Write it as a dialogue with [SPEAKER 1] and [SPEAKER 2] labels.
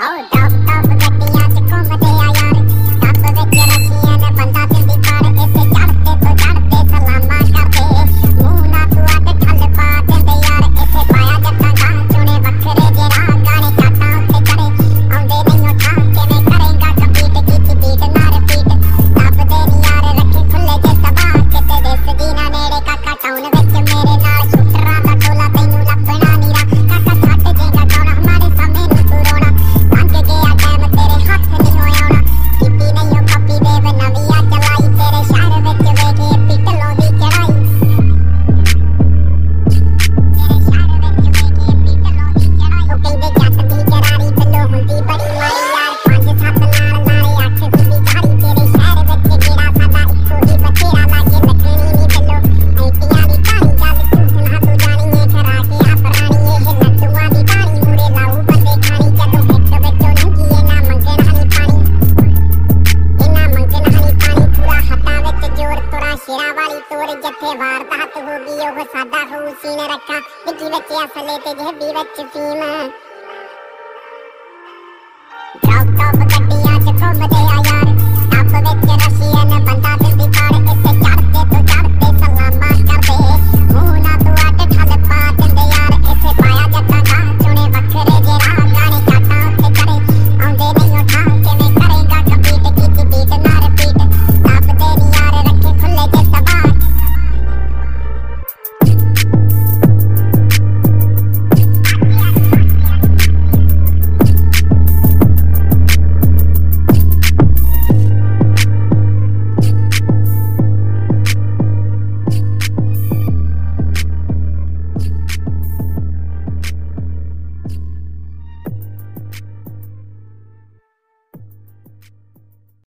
[SPEAKER 1] Oh, dog, dog. ਹੋਗੀ ਉਹ ਸਾਡਾ ਹੂਸੀਨ ਰੱਖਾ ਵਿੱਕੀ ਵਿੱਚ ਅਸਲੇ ਤੇ ਜਹਬੀ ਵਿੱਚ ਫੀਮ ਡਾਕ ਟਾਪ ਗੱਡੀਆਂ ਚ ਘੁੰਮਦੇ